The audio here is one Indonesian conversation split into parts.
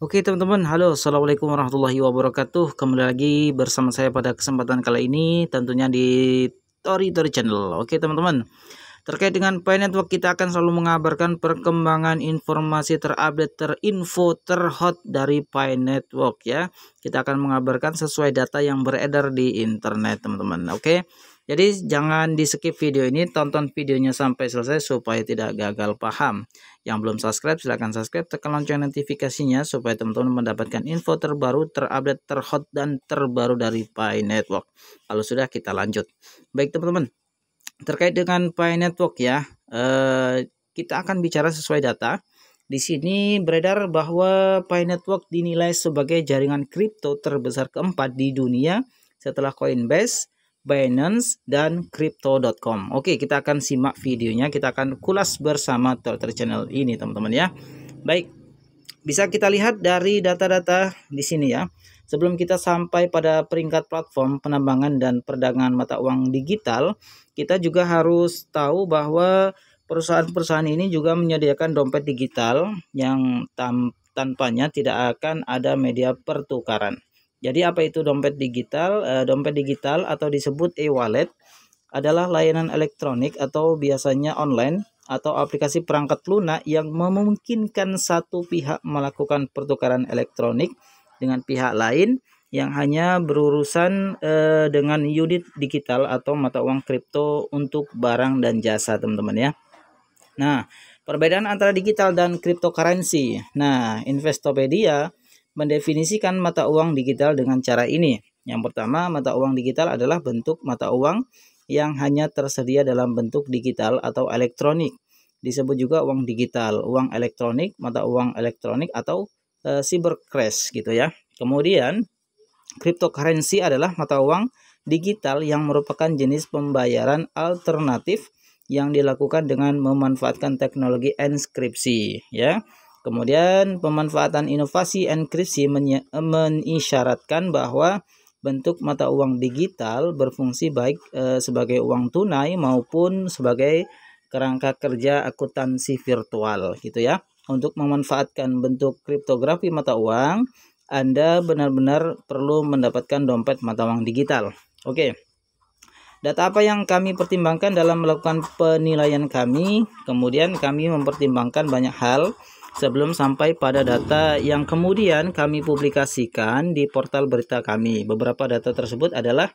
Oke teman-teman, halo Assalamualaikum warahmatullahi wabarakatuh. Kembali lagi bersama saya pada kesempatan kali ini Tentunya di Tori Tori Channel. Oke teman-teman. Terkait dengan Pi Network kita akan selalu mengabarkan perkembangan informasi terupdate, terinfo, terhot dari Pi Network ya. Kita akan mengabarkan sesuai data yang beredar di internet teman-teman. Oke jadi jangan di skip video ini, tonton videonya sampai selesai supaya tidak gagal paham. Yang belum subscribe silahkan subscribe, tekan lonceng notifikasinya supaya teman-teman mendapatkan info terbaru, terupdate, terhot, dan terbaru dari Pi Network. Kalau sudah kita lanjut. Baik teman-teman, terkait dengan Pi Network ya, eh, kita akan bicara sesuai data. Di sini beredar bahwa Pi Network dinilai sebagai jaringan kripto terbesar keempat di dunia setelah Coinbase, Binance, dan Crypto.com. Oke, kita akan simak videonya. Kita akan kulas bersama Twitter channel ini, teman-teman ya. Baik, bisa kita lihat dari data-data di sini ya. Sebelum kita sampai pada peringkat platform penambangan dan perdagangan mata uang digital, kita juga harus tahu bahwa perusahaan-perusahaan ini juga menyediakan dompet digital yang tanpanya tidak akan ada media pertukaran. Jadi apa itu dompet digital? E, dompet digital atau disebut e-wallet adalah layanan elektronik atau biasanya online atau aplikasi perangkat lunak yang memungkinkan satu pihak melakukan pertukaran elektronik dengan pihak lain yang hanya berurusan e, dengan unit digital atau mata uang kripto untuk barang dan jasa teman-teman ya. Nah, perbedaan antara digital dan cryptocurrency. Nah, Investopedia mendefinisikan mata uang digital dengan cara ini. Yang pertama, mata uang digital adalah bentuk mata uang yang hanya tersedia dalam bentuk digital atau elektronik. Disebut juga uang digital, uang elektronik, mata uang elektronik atau e, cybercrash gitu ya. Kemudian, cryptocurrency adalah mata uang digital yang merupakan jenis pembayaran alternatif yang dilakukan dengan memanfaatkan teknologi enskripsi ya. Kemudian pemanfaatan inovasi enkripsi mengisyaratkan bahwa bentuk mata uang digital berfungsi baik e, sebagai uang tunai maupun sebagai kerangka kerja akuntansi virtual gitu ya. Untuk memanfaatkan bentuk kriptografi mata uang, Anda benar-benar perlu mendapatkan dompet mata uang digital. Oke. Data apa yang kami pertimbangkan dalam melakukan penilaian kami? Kemudian kami mempertimbangkan banyak hal sebelum sampai pada data yang kemudian kami publikasikan di portal berita kami. Beberapa data tersebut adalah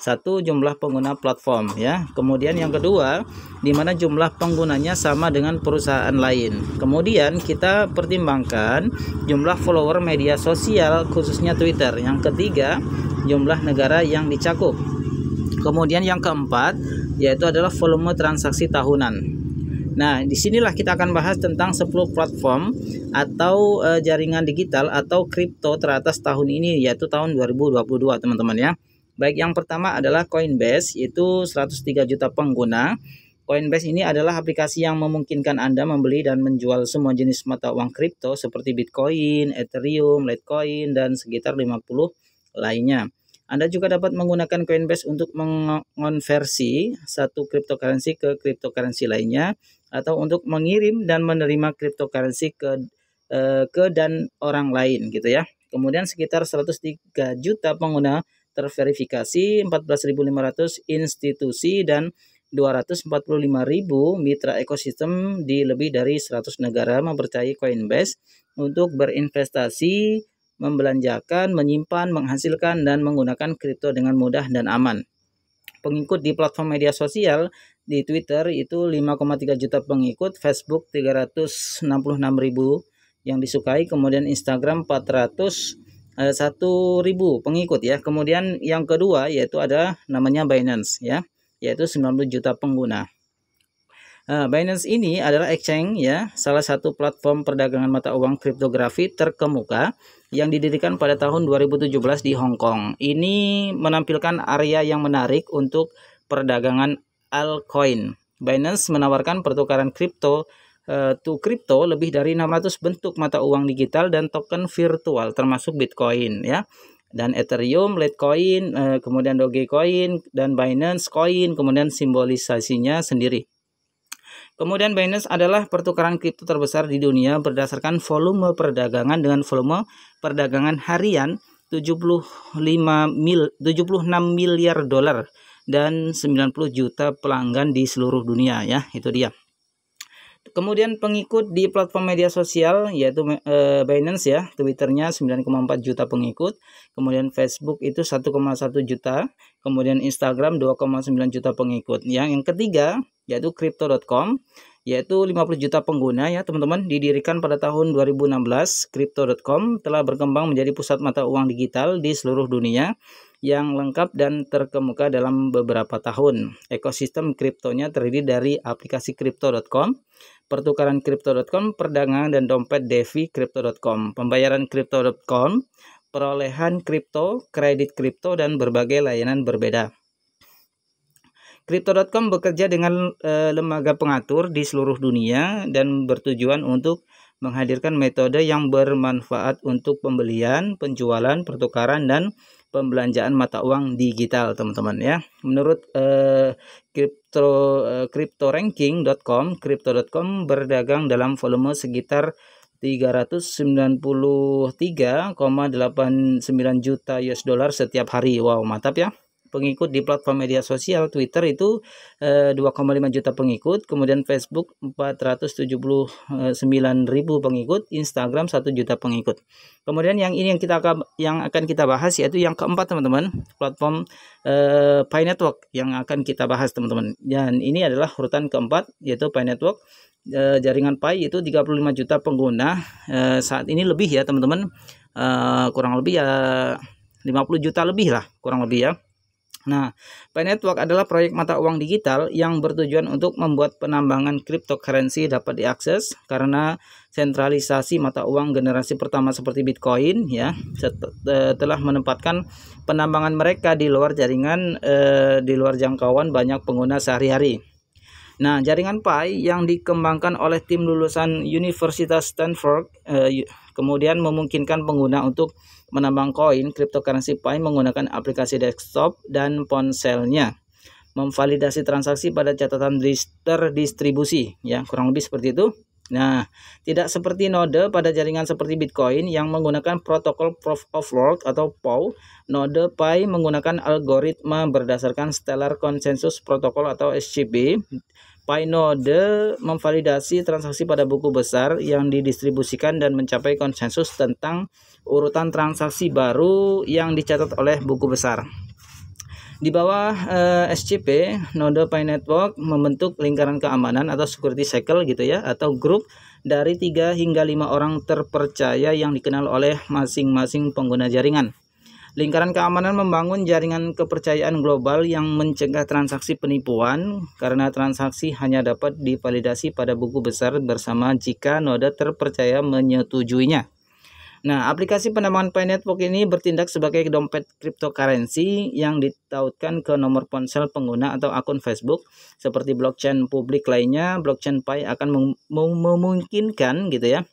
satu jumlah pengguna platform ya. Kemudian yang kedua di mana jumlah penggunanya sama dengan perusahaan lain. Kemudian kita pertimbangkan jumlah follower media sosial khususnya Twitter. Yang ketiga jumlah negara yang dicakup. Kemudian yang keempat yaitu adalah volume transaksi tahunan. Nah, di sinilah kita akan bahas tentang 10 platform atau uh, jaringan digital atau kripto teratas tahun ini yaitu tahun 2022 teman-teman ya. Baik yang pertama adalah Coinbase itu 103 juta pengguna. Coinbase ini adalah aplikasi yang memungkinkan Anda membeli dan menjual semua jenis mata uang kripto seperti Bitcoin, Ethereum, Litecoin dan sekitar 50 lainnya. Anda juga dapat menggunakan Coinbase untuk mengonversi satu cryptocurrency ke cryptocurrency lainnya atau untuk mengirim dan menerima cryptocurrency ke eh, ke dan orang lain gitu ya. Kemudian sekitar 103 juta pengguna terverifikasi, 14.500 institusi dan 245.000 mitra ekosistem di lebih dari 100 negara mempercayai Coinbase untuk berinvestasi membelanjakan, menyimpan, menghasilkan, dan menggunakan kripto dengan mudah dan aman. Pengikut di platform media sosial di Twitter itu 5,3 juta pengikut, Facebook 366 ribu yang disukai, kemudian Instagram 400 eh, ribu pengikut ya. Kemudian yang kedua yaitu ada namanya Binance ya, yaitu 90 juta pengguna. Uh, Binance ini adalah exchange ya, salah satu platform perdagangan mata uang kriptografi terkemuka yang didirikan pada tahun 2017 di Hong Kong. Ini menampilkan area yang menarik untuk perdagangan altcoin. Binance menawarkan pertukaran kripto uh, to kripto lebih dari 600 bentuk mata uang digital dan token virtual termasuk Bitcoin ya dan Ethereum, Litecoin, uh, kemudian Dogecoin dan Binance Coin, kemudian simbolisasinya sendiri. Kemudian Binance adalah pertukaran kripto terbesar di dunia berdasarkan volume perdagangan dengan volume perdagangan harian 75 mil 76 miliar dolar dan 90 juta pelanggan di seluruh dunia ya. Itu dia. Kemudian pengikut di platform media sosial yaitu e, Binance ya, Twitternya 9,4 juta pengikut, kemudian Facebook itu 1,1 juta, kemudian Instagram 2,9 juta pengikut. Yang yang ketiga yaitu crypto.com yaitu 50 juta pengguna ya teman-teman didirikan pada tahun 2016 crypto.com telah berkembang menjadi pusat mata uang digital di seluruh dunia yang lengkap dan terkemuka dalam beberapa tahun. Ekosistem kriptonya terdiri dari aplikasi crypto.com, pertukaran crypto.com, perdagangan dan dompet Devi crypto.com, pembayaran crypto.com, perolehan kripto, kredit kripto dan berbagai layanan berbeda. Crypto.com bekerja dengan e, lembaga pengatur di seluruh dunia dan bertujuan untuk menghadirkan metode yang bermanfaat untuk pembelian, penjualan, pertukaran, dan pembelanjaan mata uang digital, teman-teman ya. Menurut e, crypto e, cryptoranking.com, crypto.com berdagang dalam volume sekitar 393,89 juta US dollar setiap hari. Wow, mantap ya pengikut di platform media sosial Twitter itu eh, 2,5 juta pengikut, kemudian Facebook 479 ribu pengikut, Instagram 1 juta pengikut. Kemudian yang ini yang kita yang akan kita bahas yaitu yang keempat teman-teman, platform eh, Pi Network yang akan kita bahas teman-teman. Dan ini adalah urutan keempat yaitu Pi Network eh, jaringan Pi itu 35 juta pengguna eh, saat ini lebih ya teman-teman eh, kurang lebih ya 50 juta lebih lah kurang lebih ya Nah, Pi Network adalah proyek mata uang digital yang bertujuan untuk membuat penambangan cryptocurrency dapat diakses karena sentralisasi mata uang generasi pertama seperti Bitcoin ya telah menempatkan penambangan mereka di luar jaringan eh, di luar jangkauan banyak pengguna sehari-hari. Nah, jaringan Pi yang dikembangkan oleh tim lulusan Universitas Stanford eh, kemudian memungkinkan pengguna untuk menambang koin cryptocurrency Pi menggunakan aplikasi desktop dan ponselnya. Memvalidasi transaksi pada catatan terdistribusi ya, kurang lebih seperti itu. Nah, tidak seperti node pada jaringan seperti Bitcoin yang menggunakan protokol Proof of Work atau POW, node Pi menggunakan algoritma berdasarkan Stellar Consensus Protocol atau SCP Pinode memvalidasi transaksi pada buku besar yang didistribusikan dan mencapai konsensus tentang urutan transaksi baru yang dicatat oleh buku besar. Di bawah eh, SCP, node Pi Network membentuk lingkaran keamanan atau security cycle gitu ya atau grup dari 3 hingga 5 orang terpercaya yang dikenal oleh masing-masing pengguna jaringan. Lingkaran keamanan membangun jaringan kepercayaan global yang mencegah transaksi penipuan karena transaksi hanya dapat divalidasi pada buku besar bersama jika node terpercaya menyetujuinya. Nah, aplikasi penambangan Pi Network ini bertindak sebagai dompet cryptocurrency yang ditautkan ke nomor ponsel pengguna atau akun Facebook. Seperti blockchain publik lainnya, blockchain Pi akan memungkinkan gitu ya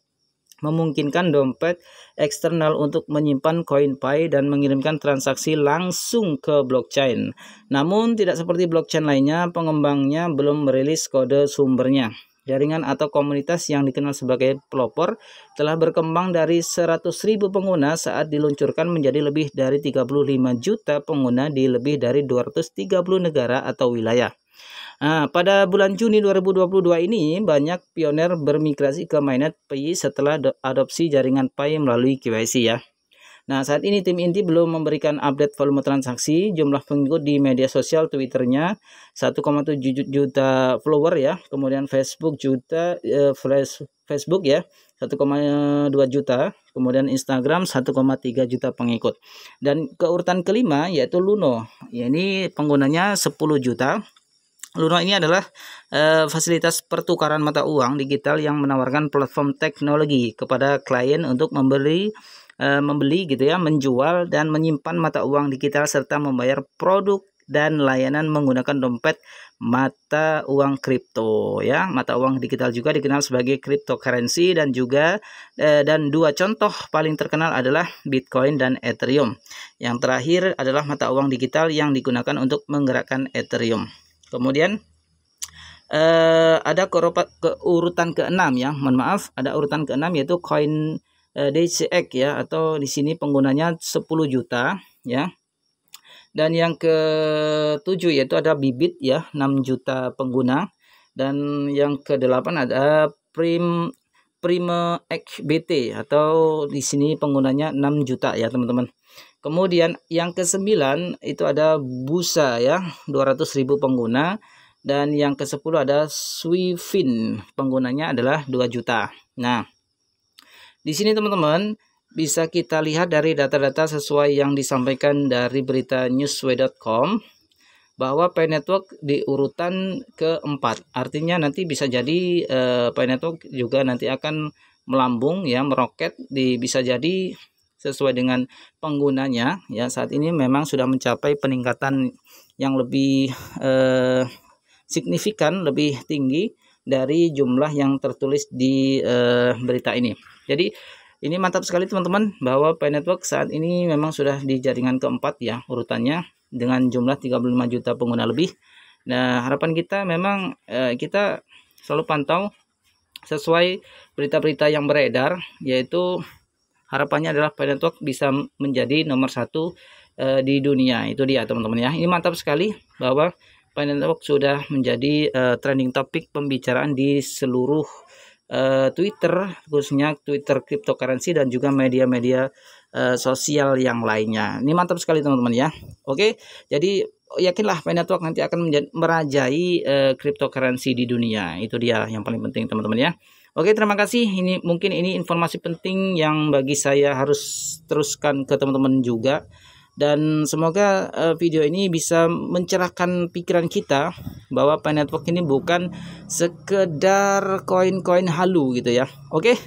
memungkinkan dompet eksternal untuk menyimpan koin Pi dan mengirimkan transaksi langsung ke blockchain. Namun tidak seperti blockchain lainnya, pengembangnya belum merilis kode sumbernya. Jaringan atau komunitas yang dikenal sebagai pelopor telah berkembang dari 100.000 pengguna saat diluncurkan menjadi lebih dari 35 juta pengguna di lebih dari 230 negara atau wilayah. Nah, pada bulan Juni 2022 ini banyak pioner bermigrasi ke mainnet Pi setelah adopsi jaringan Pi melalui KYC ya. Nah, saat ini tim inti belum memberikan update volume transaksi, jumlah pengikut di media sosial Twitternya 1,7 juta follower ya, kemudian Facebook juta eh, Facebook ya 1,2 juta, kemudian Instagram 1,3 juta pengikut. Dan keurutan kelima yaitu Luno, ya ini penggunanya 10 juta. Luno ini adalah uh, fasilitas pertukaran mata uang digital yang menawarkan platform teknologi kepada klien untuk membeli uh, membeli gitu ya, menjual dan menyimpan mata uang digital serta membayar produk dan layanan menggunakan dompet mata uang kripto ya. Mata uang digital juga dikenal sebagai cryptocurrency dan juga eh, dan dua contoh paling terkenal adalah Bitcoin dan Ethereum. Yang terakhir adalah mata uang digital yang digunakan untuk menggerakkan Ethereum. Kemudian uh, ada ke, ke urutan ke-6 ya. Mohon maaf, ada urutan ke-6 yaitu koin uh, DCX ya atau di sini penggunanya 10 juta ya. Dan yang ke-7 yaitu ada Bibit ya, 6 juta pengguna. Dan yang ke-8 ada Prim Prime XBT atau di sini penggunanya 6 juta ya teman-teman. Kemudian yang ke-9 itu ada Busa ya, 200.000 pengguna dan yang ke-10 ada Swifin, penggunanya adalah 2 juta. Nah, di sini teman-teman bisa kita lihat dari data-data sesuai yang disampaikan dari berita newsway.com bahwa Pay Network di urutan keempat. Artinya nanti bisa jadi eh, Pay Network juga nanti akan melambung ya meroket di bisa jadi sesuai dengan penggunanya ya saat ini memang sudah mencapai peningkatan yang lebih eh, signifikan lebih tinggi dari jumlah yang tertulis di uh, berita ini. Jadi ini mantap sekali teman-teman bahwa Pi Network saat ini memang sudah di jaringan keempat ya urutannya dengan jumlah 35 juta pengguna lebih. Nah harapan kita memang uh, kita selalu pantau sesuai berita-berita yang beredar yaitu harapannya adalah Pi Network bisa menjadi nomor satu uh, di dunia itu dia teman-teman ya. Ini mantap sekali bahwa Finance Network sudah menjadi uh, trending topik pembicaraan di seluruh uh, Twitter, khususnya Twitter cryptocurrency dan juga media-media uh, sosial yang lainnya. Ini mantap sekali teman-teman ya. Oke, jadi yakinlah Finance Network nanti akan menjadi, merajai uh, cryptocurrency di dunia. Itu dia yang paling penting teman-teman ya. Oke, terima kasih. Ini mungkin ini informasi penting yang bagi saya harus teruskan ke teman-teman juga dan semoga uh, video ini bisa mencerahkan pikiran kita bahwa Pi Network ini bukan sekedar koin-koin halu gitu ya. Oke.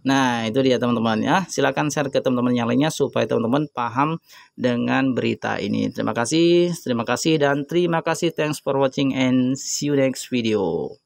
Nah, itu dia teman-teman ya. Silahkan share ke teman-teman yang lainnya supaya teman-teman paham dengan berita ini. Terima kasih, terima kasih dan terima kasih. Thanks for watching and see you next video.